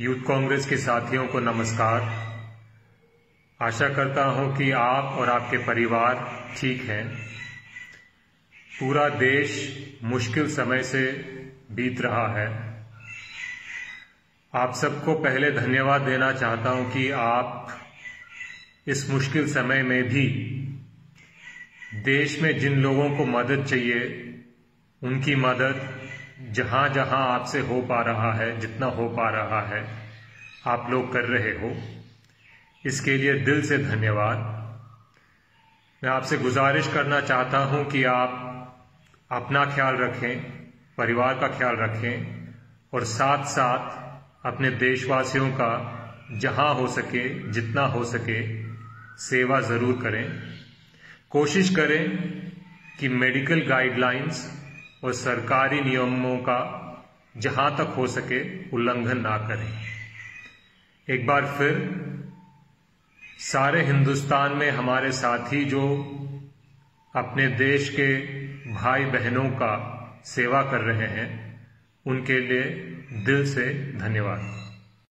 Youth Congress के साथियों को नमस्कार। आशा करता हूँ कि आप और आपके परिवार ठीक हैं। पूरा देश मुश्किल समय से बीत रहा है। आप सबको पहले धन्यवाद देना चाहता हूँ कि आप इस मुश्किल समय में भी देश में जिन लोगों को मदद चाहिए, उनकी मदद जहाँ जहाँ आपसे हो पा रहा है, जितना हो पा रहा है, आप लोग कर रहे हो। इसके लिए दिल से धन्यवाद। मैं आपसे गुजारिश करना चाहता हूँ कि आप अपना ख्याल रखें, परिवार का ख्याल रखें, और साथ साथ अपने देशवासियों का, जहाँ हो सके, जितना हो सके, सेवा ज़रूर करें। कोशिश करें कि मेडिकल गाइडलाइंस और सरकारी नियमों का जहाँ तक हो सके उल्लंघन ना करें। एक बार फिर, सारे हिंदुस्तान में हमारे साथी जो अपने देश के भाई बहनों का सेवा कर रहे हैं, उनके लिए दिल से धन्यवाद।